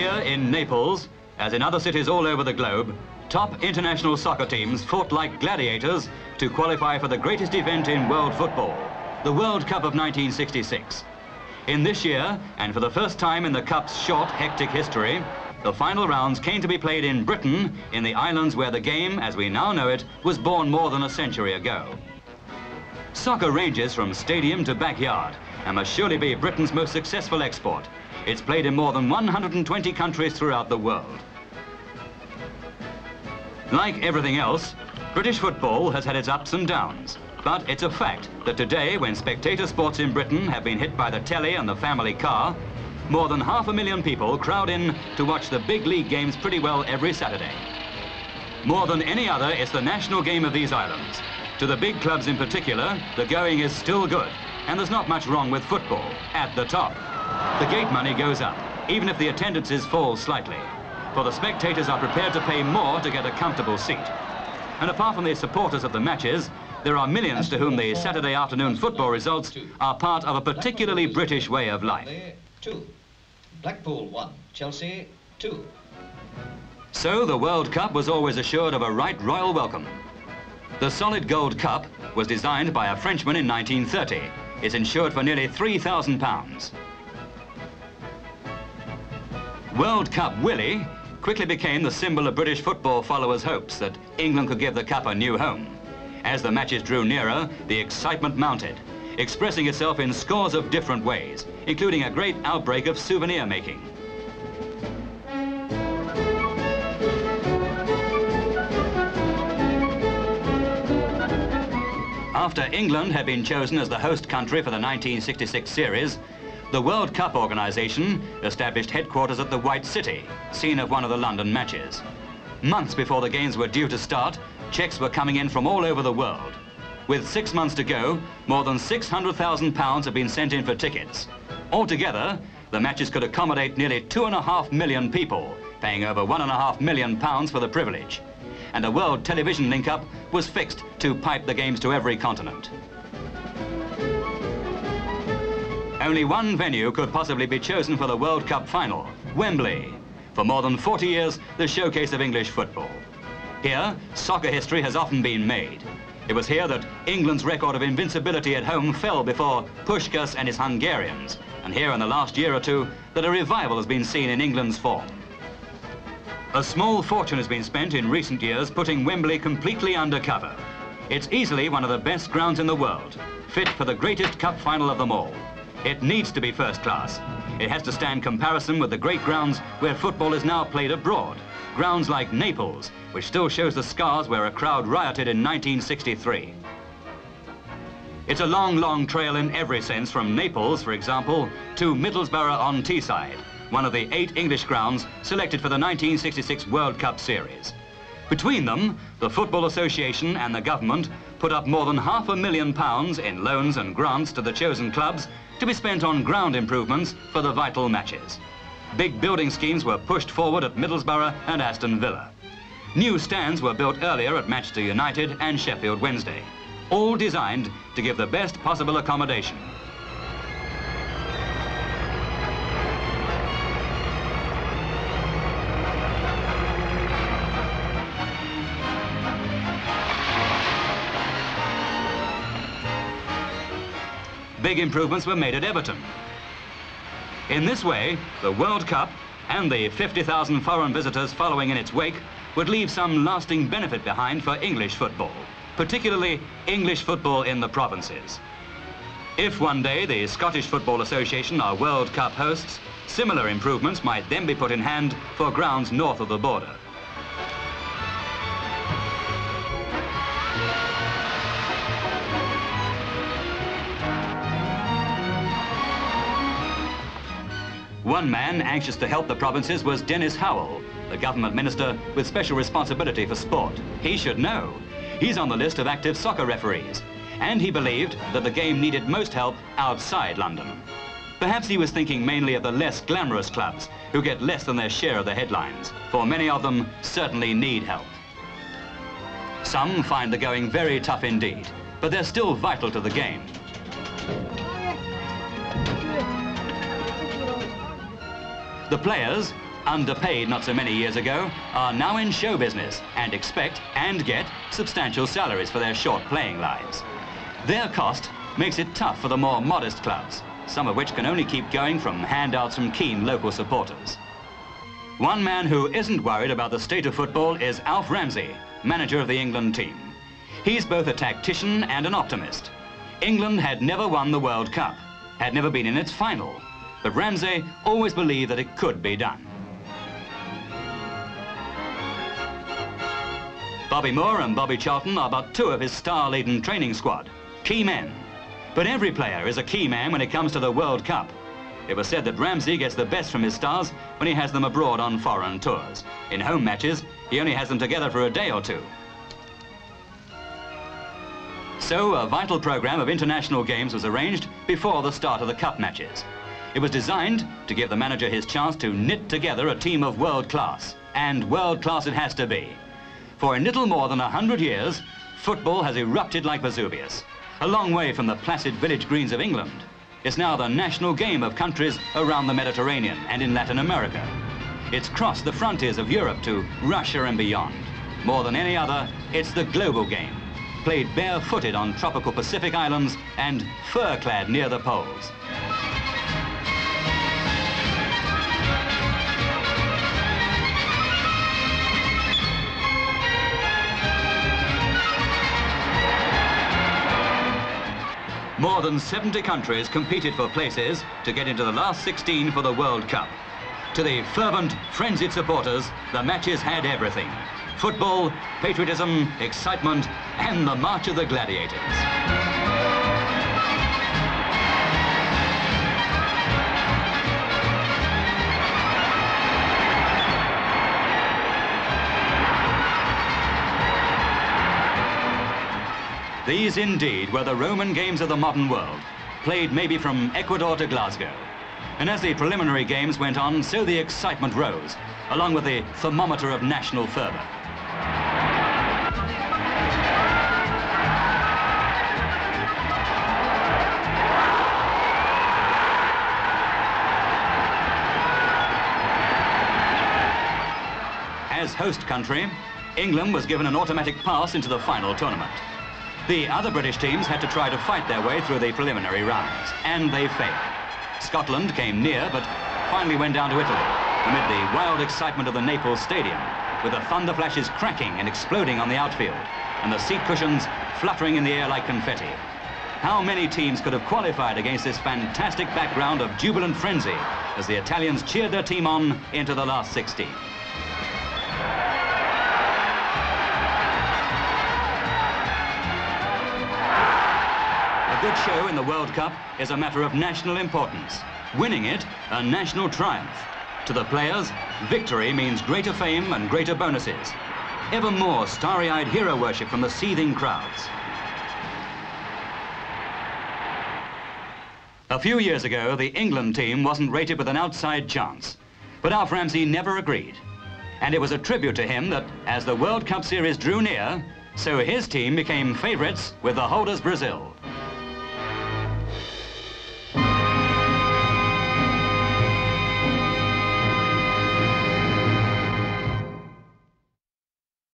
Here in Naples, as in other cities all over the globe, top international soccer teams fought like gladiators to qualify for the greatest event in world football, the World Cup of 1966. In this year, and for the first time in the Cup's short, hectic history, the final rounds came to be played in Britain, in the islands where the game, as we now know it, was born more than a century ago. Soccer ranges from stadium to backyard and must surely be Britain's most successful export. It's played in more than 120 countries throughout the world. Like everything else, British football has had its ups and downs. But it's a fact that today, when spectator sports in Britain have been hit by the telly and the family car, more than half a million people crowd in to watch the big league games pretty well every Saturday. More than any other, it's the national game of these islands. To the big clubs in particular, the going is still good, and there's not much wrong with football, at the top. The gate money goes up, even if the attendances fall slightly, for the spectators are prepared to pay more to get a comfortable seat. And apart from the supporters of the matches, there are millions to whom the Saturday afternoon football results are part of a particularly British way of life. Two. Blackpool, one. Chelsea, two. So the World Cup was always assured of a right royal welcome. The solid gold cup was designed by a Frenchman in 1930. It's insured for nearly £3,000. World Cup Willie quickly became the symbol of British football followers' hopes that England could give the cup a new home. As the matches drew nearer, the excitement mounted, expressing itself in scores of different ways, including a great outbreak of souvenir making. After England had been chosen as the host country for the 1966 series, the World Cup organisation established headquarters at the White City, scene of one of the London matches. Months before the games were due to start, checks were coming in from all over the world. With six months to go, more than £600,000 have been sent in for tickets. Altogether, the matches could accommodate nearly two and a half million people, paying over one and a half million pounds for the privilege. And a world television link-up was fixed to pipe the games to every continent. Only one venue could possibly be chosen for the World Cup final, Wembley. For more than 40 years, the showcase of English football. Here, soccer history has often been made. It was here that England's record of invincibility at home fell before Puskas and his Hungarians, and here in the last year or two that a revival has been seen in England's form. A small fortune has been spent in recent years putting Wembley completely undercover. It's easily one of the best grounds in the world, fit for the greatest cup final of them all. It needs to be first class. It has to stand comparison with the great grounds where football is now played abroad. Grounds like Naples, which still shows the scars where a crowd rioted in 1963. It's a long, long trail in every sense from Naples, for example, to Middlesbrough on Teesside, one of the eight English grounds selected for the 1966 World Cup Series. Between them, the Football Association and the government put up more than half a million pounds in loans and grants to the chosen clubs to be spent on ground improvements for the vital matches. Big building schemes were pushed forward at Middlesbrough and Aston Villa. New stands were built earlier at Manchester United and Sheffield Wednesday, all designed to give the best possible accommodation. Big improvements were made at Everton. In this way, the World Cup and the 50,000 foreign visitors following in its wake would leave some lasting benefit behind for English football, particularly English football in the provinces. If one day the Scottish Football Association are World Cup hosts, similar improvements might then be put in hand for grounds north of the border. One man anxious to help the provinces was Dennis Howell, the government minister with special responsibility for sport. He should know. He's on the list of active soccer referees, and he believed that the game needed most help outside London. Perhaps he was thinking mainly of the less glamorous clubs who get less than their share of the headlines, for many of them certainly need help. Some find the going very tough indeed, but they're still vital to the game. The players, underpaid not so many years ago, are now in show business and expect and get substantial salaries for their short playing lives. Their cost makes it tough for the more modest clubs, some of which can only keep going from handouts from keen local supporters. One man who isn't worried about the state of football is Alf Ramsey, manager of the England team. He's both a tactician and an optimist. England had never won the World Cup, had never been in its final, but Ramsey always believed that it could be done. Bobby Moore and Bobby Charlton are but two of his star-laden training squad, key men. But every player is a key man when it comes to the World Cup. It was said that Ramsey gets the best from his stars when he has them abroad on foreign tours. In home matches, he only has them together for a day or two. So a vital program of international games was arranged before the start of the cup matches. It was designed to give the manager his chance to knit together a team of world class. And world class it has to be. For in little more than a hundred years, football has erupted like Vesuvius. A long way from the placid village greens of England. It's now the national game of countries around the Mediterranean and in Latin America. It's crossed the frontiers of Europe to Russia and beyond. More than any other, it's the global game, played barefooted on tropical Pacific islands and fur-clad near the poles. More than 70 countries competed for places to get into the last 16 for the World Cup. To the fervent, frenzied supporters, the matches had everything. Football, patriotism, excitement, and the March of the Gladiators. These indeed were the Roman games of the modern world, played maybe from Ecuador to Glasgow. And as the preliminary games went on, so the excitement rose, along with the thermometer of national fervour. As host country, England was given an automatic pass into the final tournament. The other British teams had to try to fight their way through the preliminary rounds, and they failed. Scotland came near, but finally went down to Italy, amid the wild excitement of the Naples Stadium, with the thunder flashes cracking and exploding on the outfield, and the seat cushions fluttering in the air like confetti. How many teams could have qualified against this fantastic background of jubilant frenzy as the Italians cheered their team on into the last 16? Good show in the World Cup is a matter of national importance. Winning it, a national triumph. To the players, victory means greater fame and greater bonuses. Ever more starry-eyed hero worship from the seething crowds. A few years ago, the England team wasn't rated with an outside chance. But Alf Ramsey never agreed. And it was a tribute to him that, as the World Cup series drew near, so his team became favourites with the holders Brazil.